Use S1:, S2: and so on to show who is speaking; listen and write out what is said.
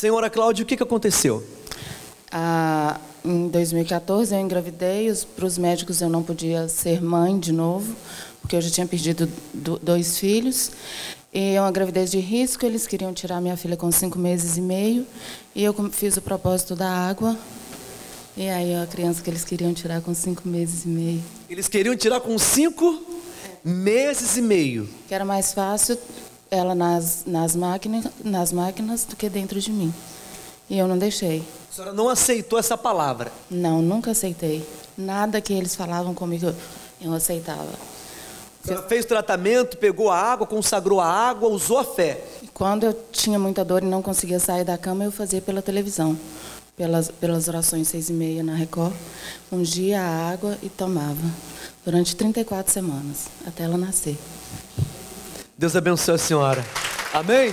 S1: Senhora Cláudia, o que, que aconteceu?
S2: Ah, em 2014 eu engravidei, para os médicos eu não podia ser mãe de novo, porque eu já tinha perdido do, dois filhos. E é uma gravidez de risco, eles queriam tirar minha filha com cinco meses e meio, e eu fiz o propósito da água. E aí a criança que eles queriam tirar com cinco meses e meio.
S1: Eles queriam tirar com cinco meses e meio.
S2: Que era mais fácil ela nas, nas, máquinas, nas máquinas do que dentro de mim. E eu não deixei.
S1: A senhora não aceitou essa palavra?
S2: Não, nunca aceitei. Nada que eles falavam comigo eu aceitava.
S1: A senhora fez tratamento, pegou a água, consagrou a água, usou a fé.
S2: Quando eu tinha muita dor e não conseguia sair da cama, eu fazia pela televisão, pelas, pelas orações seis e meia na Record. Ungia a água e tomava durante 34 semanas, até ela nascer.
S1: Deus abençoe a senhora. Amém?